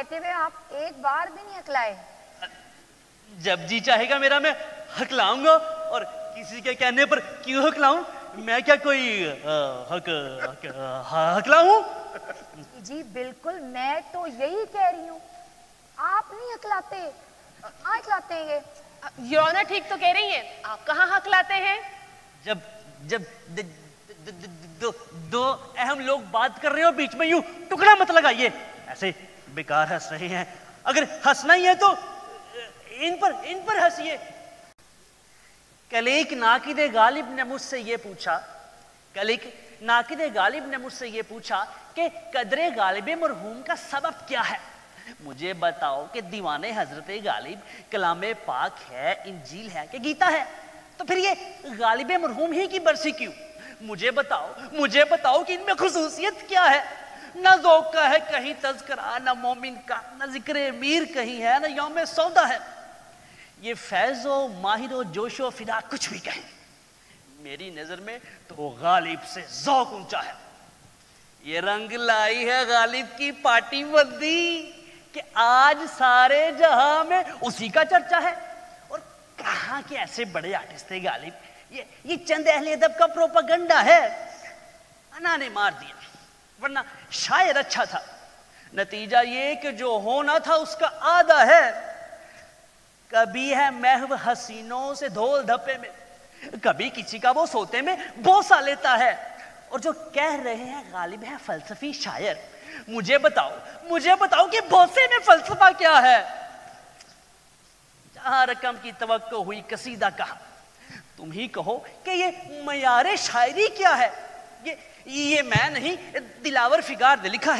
कहते हुए आप एक बार भी नहीं हकलाए। जब जी चाहेगा मेरा मैं हकलाऊँगा और किसी के कहने पर क्यों हकलाऊं? मैं क्या कोई हक हक हकलाऊं? जी बिल्कुल मैं तो यही कह रही हूँ। आप नहीं हकलाते। हाँ हकलाते हैं। ये योना ठीक तो कह रही हैं। आप कहाँ हक लाते हैं? जब जब द, द, द, दो दो अहम लोग बात कर रहे हो बीच में यूँ टुकड़ा मत लगाइए। ऐसे बेकार हंस रहे हैं। अगर हंसना ही है तो इन पर इन पर हंसिए। कल एक नाकिद गालिब ने मुझसे ये पूछा कल एक नाकिद गालिब ने मुझसे ये पूछा कि कदरे गालिब मरहूम का सबब क्या है? मुझे बताओ कि दीवाने हज़रत गालिब कलाम पाक है, इंजील है कि गीता है? तो फिर ये गालिब मरहूम ही की बरसी क्यों? मुझे बताओ मुझे बताओ कि इनमें खसूसियत क्या है? न जोक का है कहीं तस्करा न मोमिन का, न ज़िक्र मीर कहीं है, न योम सौदा है। ये फैजो, माहिरो, जोशो, फिदा कुछ भी कहें। मेरी नज़र में तो गालिब से जौक ऊँचा है। ये रंग लाई है गालिब की पार्टी बंदी कि आज सारे जहाँ में उसी का चर्चा है। और कहा के ऐसे बड़े आर्टिस्ट थे गालिब? ये ये चंद अहले अदब का प्रोपागंडा है। अना ने मार दिया। वरना शायर अच्छा था। नतीजा ये कि जो होना था उसका आधा है। कभी है महव हसीनों से धोल धप्पे में। कभी किसी का वो सोते में बोसा लेता है। और जो कह रहे हैं गालिब है फलसफी शायर। मुझे बताओ मुझे बताओ कि बोसे में फलसफा क्या है। जहाँ रकम की तवक्को हुई कसीदा कहा। तुम ही कहो कि ये मयारे शायरी क्या है। ये ये मैं नहीं दिलावर फिगार ने लिखा है।